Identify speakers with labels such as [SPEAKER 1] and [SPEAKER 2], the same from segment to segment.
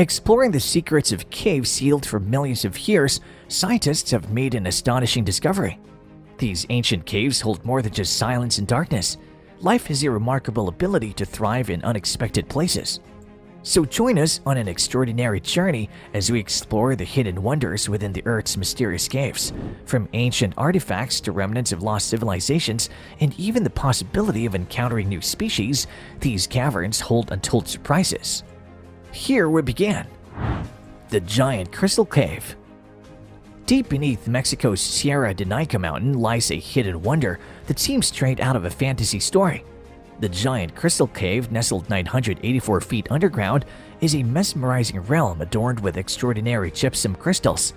[SPEAKER 1] Exploring the secrets of caves sealed for millions of years, scientists have made an astonishing discovery. These ancient caves hold more than just silence and darkness. Life has a remarkable ability to thrive in unexpected places. So join us on an extraordinary journey as we explore the hidden wonders within the Earth's mysterious caves, from ancient artifacts to remnants of lost civilizations and even the possibility of encountering new species, these caverns hold untold surprises. Here we begin. The Giant Crystal Cave Deep beneath Mexico's Sierra de Naica mountain lies a hidden wonder that seems straight out of a fantasy story. The giant crystal cave, nestled 984 feet underground, is a mesmerizing realm adorned with extraordinary gypsum crystals.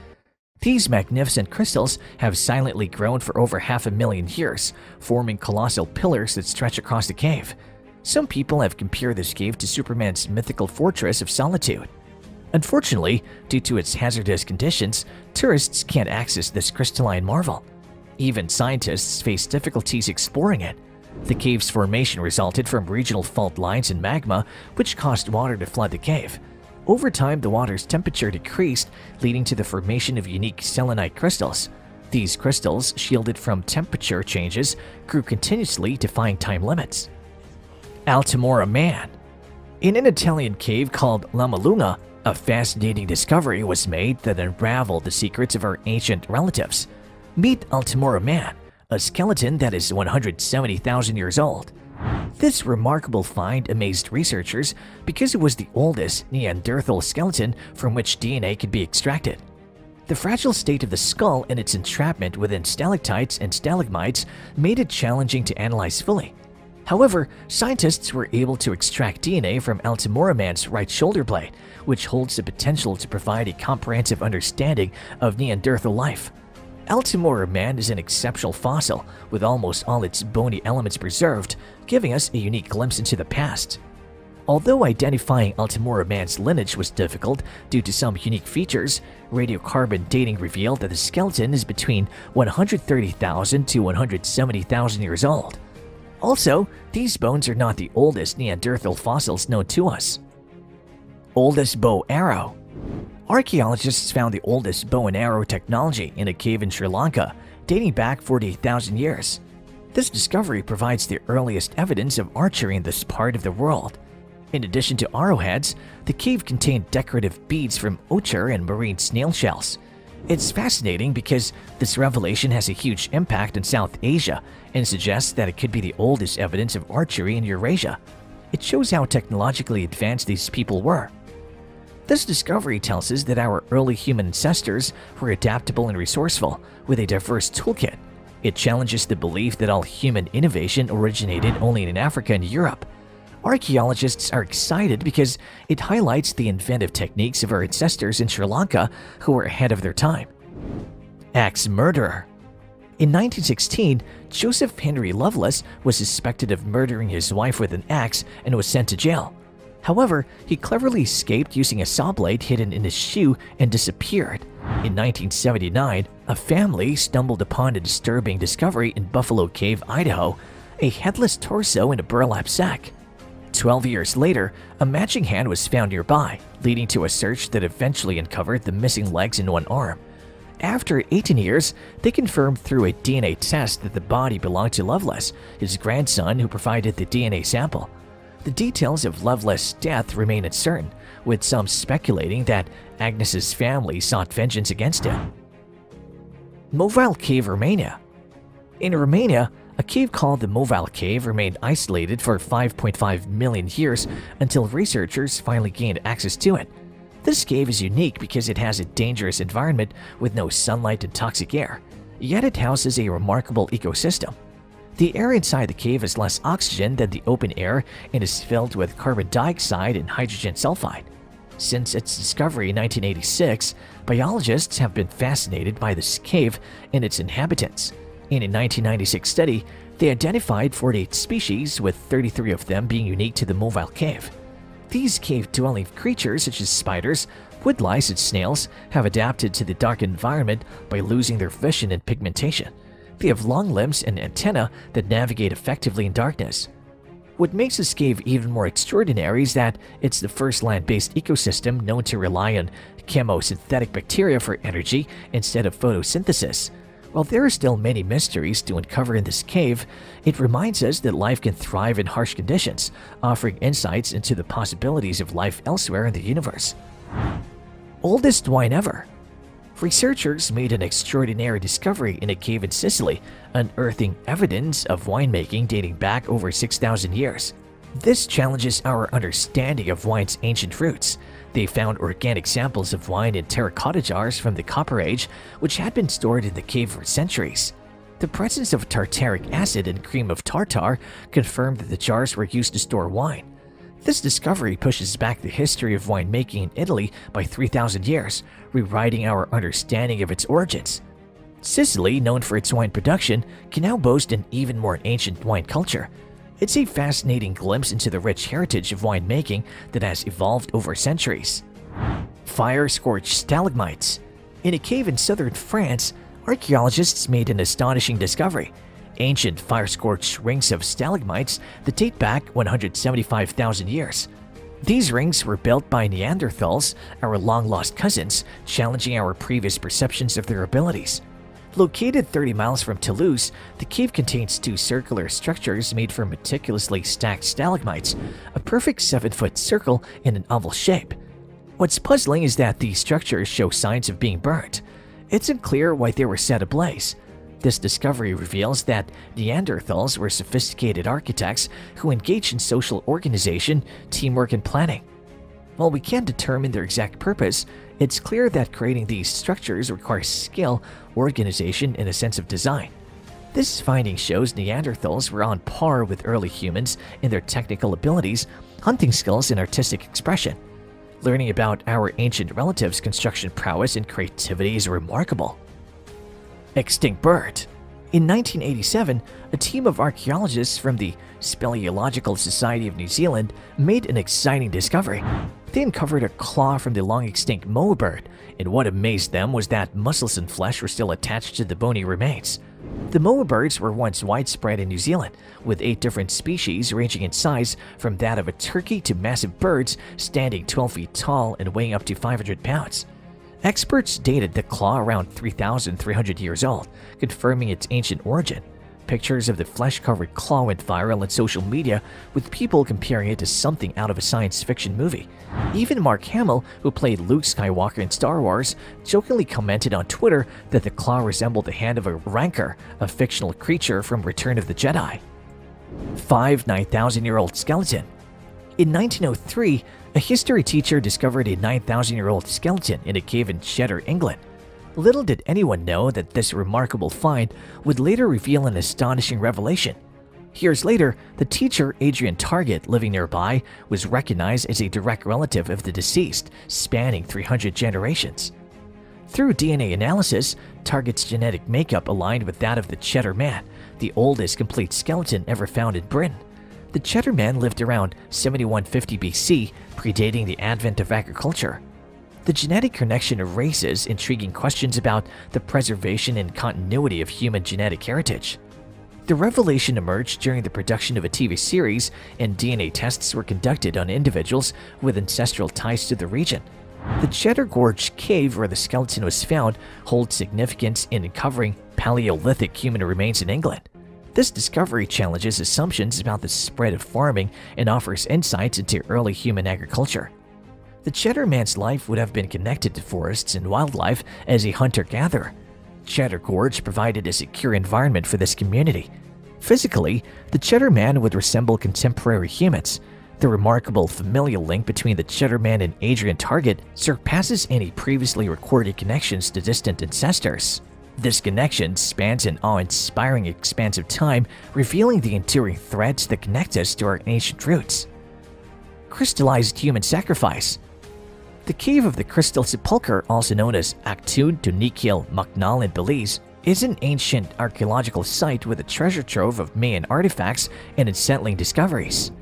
[SPEAKER 1] These magnificent crystals have silently grown for over half a million years, forming colossal pillars that stretch across the cave. Some people have compared this cave to Superman's mythical fortress of solitude. Unfortunately, due to its hazardous conditions, tourists can't access this crystalline marvel. Even scientists face difficulties exploring it. The cave's formation resulted from regional fault lines and magma, which caused water to flood the cave. Over time, the water's temperature decreased, leading to the formation of unique selenite crystals. These crystals, shielded from temperature changes, grew continuously, defying time limits. Altamura Man In an Italian cave called Luna, a fascinating discovery was made that unraveled the secrets of our ancient relatives. Meet Altamura Man, a skeleton that is 170,000 years old. This remarkable find amazed researchers because it was the oldest Neanderthal skeleton from which DNA could be extracted. The fragile state of the skull and its entrapment within stalactites and stalagmites made it challenging to analyze fully. However, scientists were able to extract DNA from Altamura Man's right shoulder blade, which holds the potential to provide a comprehensive understanding of Neanderthal life. Altamura Man is an exceptional fossil, with almost all its bony elements preserved, giving us a unique glimpse into the past. Although identifying Altamura Man's lineage was difficult due to some unique features, radiocarbon dating revealed that the skeleton is between 130,000 to 170,000 years old. Also, these bones are not the oldest Neanderthal fossils known to us. Oldest bow arrow Archaeologists found the oldest bow and arrow technology in a cave in Sri Lanka, dating back 48,000 years. This discovery provides the earliest evidence of archery in this part of the world. In addition to arrowheads, the cave contained decorative beads from ochre and marine snail shells. It's fascinating because this revelation has a huge impact in South Asia and suggests that it could be the oldest evidence of archery in Eurasia. It shows how technologically advanced these people were. This discovery tells us that our early human ancestors were adaptable and resourceful, with a diverse toolkit. It challenges the belief that all human innovation originated only in Africa and Europe. Archaeologists are excited because it highlights the inventive techniques of our ancestors in Sri Lanka who were ahead of their time. Axe Murderer In 1916, Joseph Henry Loveless was suspected of murdering his wife with an axe and was sent to jail. However, he cleverly escaped using a saw blade hidden in his shoe and disappeared. In 1979, a family stumbled upon a disturbing discovery in Buffalo Cave, Idaho, a headless torso in a burlap sack. Twelve years later, a matching hand was found nearby, leading to a search that eventually uncovered the missing legs and one arm. After 18 years, they confirmed through a DNA test that the body belonged to Loveless, his grandson who provided the DNA sample. The details of Loveless' death remain uncertain, with some speculating that Agnes's family sought vengeance against him. Movile Cave, Romania In Romania, a cave called the Movile Cave remained isolated for 5.5 million years until researchers finally gained access to it. This cave is unique because it has a dangerous environment with no sunlight and toxic air, yet it houses a remarkable ecosystem. The air inside the cave has less oxygen than the open air and is filled with carbon dioxide and hydrogen sulfide. Since its discovery in 1986, biologists have been fascinated by this cave and its inhabitants. In a 1996 study, they identified 48 species, with 33 of them being unique to the Movile Cave. These cave-dwelling creatures, such as spiders, woodlice, and snails, have adapted to the dark environment by losing their vision and pigmentation. They have long limbs and antennae that navigate effectively in darkness. What makes this cave even more extraordinary is that it's the first land-based ecosystem known to rely on chemosynthetic bacteria for energy instead of photosynthesis. While there are still many mysteries to uncover in this cave, it reminds us that life can thrive in harsh conditions, offering insights into the possibilities of life elsewhere in the universe. Oldest wine ever Researchers made an extraordinary discovery in a cave in Sicily, unearthing evidence of winemaking dating back over 6,000 years. This challenges our understanding of wine's ancient roots. They found organic samples of wine in terracotta jars from the Copper Age, which had been stored in the cave for centuries. The presence of tartaric acid and cream of tartar confirmed that the jars were used to store wine. This discovery pushes back the history of winemaking in Italy by 3,000 years, rewriting our understanding of its origins. Sicily, known for its wine production, can now boast an even more ancient wine culture. It's a fascinating glimpse into the rich heritage of winemaking that has evolved over centuries. Fire-scorched stalagmites In a cave in southern France, archaeologists made an astonishing discovery ancient fire-scorched rings of stalagmites that date back 175,000 years. These rings were built by Neanderthals, our long-lost cousins, challenging our previous perceptions of their abilities. Located 30 miles from Toulouse, the cave contains two circular structures made from meticulously stacked stalagmites, a perfect 7-foot circle in an oval shape. What's puzzling is that these structures show signs of being burnt. It's unclear why they were set ablaze. This discovery reveals that Neanderthals were sophisticated architects who engaged in social organization, teamwork, and planning. While we can't determine their exact purpose, it's clear that creating these structures requires skill, organization, and a sense of design. This finding shows Neanderthals were on par with early humans in their technical abilities, hunting skills, and artistic expression. Learning about our ancient relatives' construction prowess and creativity is remarkable. Extinct bird. In 1987, a team of archaeologists from the Speleological Society of New Zealand made an exciting discovery. They uncovered a claw from the long-extinct moa bird, and what amazed them was that muscles and flesh were still attached to the bony remains. The moa birds were once widespread in New Zealand, with eight different species ranging in size from that of a turkey to massive birds standing 12 feet tall and weighing up to 500 pounds. Experts dated the claw around 3,300 years old, confirming its ancient origin. Pictures of the flesh-covered claw went viral on social media, with people comparing it to something out of a science fiction movie. Even Mark Hamill, who played Luke Skywalker in Star Wars, jokingly commented on Twitter that the claw resembled the hand of a rancor, a fictional creature from Return of the Jedi. 5 9,000-year-old skeleton In 1903, a history teacher discovered a 9,000-year-old skeleton in a cave in Cheddar, England. Little did anyone know that this remarkable find would later reveal an astonishing revelation. Years later, the teacher, Adrian Targett, living nearby, was recognized as a direct relative of the deceased, spanning 300 generations. Through DNA analysis, Targett's genetic makeup aligned with that of the Cheddar Man, the oldest complete skeleton ever found in Britain. The Cheddar Man lived around 7150 BC, predating the advent of agriculture. The genetic connection raises intriguing questions about the preservation and continuity of human genetic heritage. The revelation emerged during the production of a TV series, and DNA tests were conducted on individuals with ancestral ties to the region. The Cheddar Gorge cave where the skeleton was found holds significance in uncovering Paleolithic human remains in England. This discovery challenges assumptions about the spread of farming and offers insights into early human agriculture. The Cheddar man's life would have been connected to forests and wildlife as a hunter-gatherer. Cheddar Gorge provided a secure environment for this community. Physically, the Cheddar man would resemble contemporary humans. The remarkable familial link between the Cheddar man and Adrian Targett surpasses any previously recorded connections to distant ancestors. This connection spans an awe-inspiring expanse of time, revealing the enduring threads that connect us to our ancient roots. Crystallized Human Sacrifice The Cave of the Crystal Sepulchre, also known as Actun Tunichil Muknal in Belize, is an ancient archaeological site with a treasure trove of Mayan artifacts and unsettling discoveries.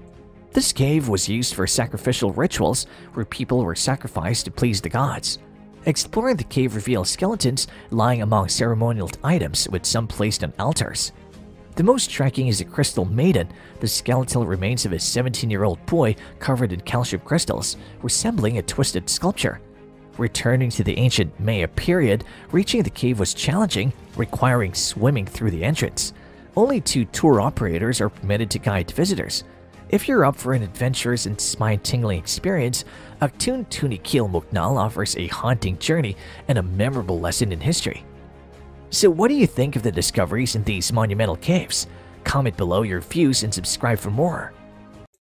[SPEAKER 1] This cave was used for sacrificial rituals where people were sacrificed to please the gods. Exploring the cave reveals skeletons lying among ceremonial items with some placed on altars. The most striking is the Crystal Maiden, the skeletal remains of a 17-year-old boy covered in calcium crystals, resembling a twisted sculpture. Returning to the ancient Maya period, reaching the cave was challenging, requiring swimming through the entrance. Only two tour operators are permitted to guide visitors. If you're up for an adventurous and spine-tingling experience, Actun Tunichil Muknal offers a haunting journey and a memorable lesson in history. So what do you think of the discoveries in these monumental caves? Comment below your views and subscribe for more.